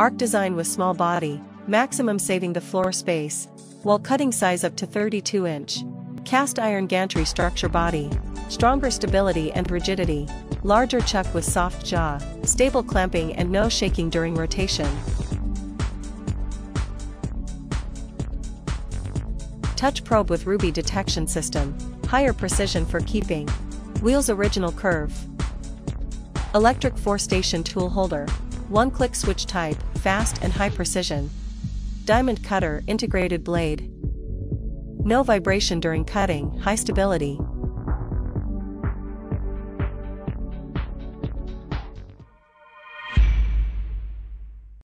Arc design with small body, maximum saving the floor space, while cutting size up to 32 inch. Cast iron gantry structure body, stronger stability and rigidity, larger chuck with soft jaw, stable clamping and no shaking during rotation. Touch probe with Ruby detection system, higher precision for keeping. Wheels original curve. Electric 4-station tool holder, one-click switch type, fast and high precision. Diamond cutter integrated blade. No vibration during cutting, high stability,